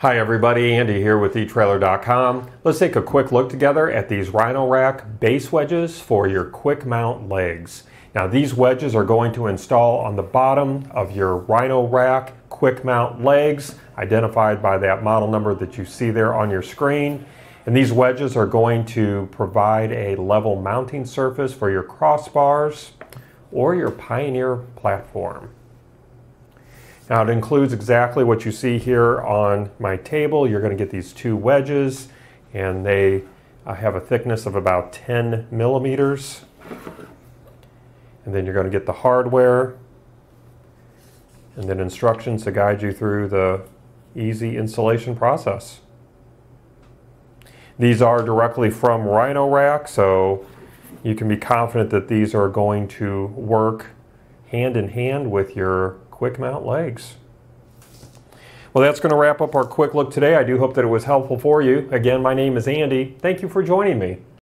Hi everybody, Andy here with eTrailer.com. Let's take a quick look together at these Rhino Rack base wedges for your quick mount legs. Now these wedges are going to install on the bottom of your Rhino Rack quick mount legs, identified by that model number that you see there on your screen. And these wedges are going to provide a level mounting surface for your crossbars or your Pioneer platform. Now it includes exactly what you see here on my table. You're going to get these two wedges and they uh, have a thickness of about 10 millimeters. And then you're going to get the hardware and then instructions to guide you through the easy installation process. These are directly from Rhino Rack, so you can be confident that these are going to work hand in hand with your quick mount legs. Well, that's going to wrap up our quick look today. I do hope that it was helpful for you. Again, my name is Andy. Thank you for joining me.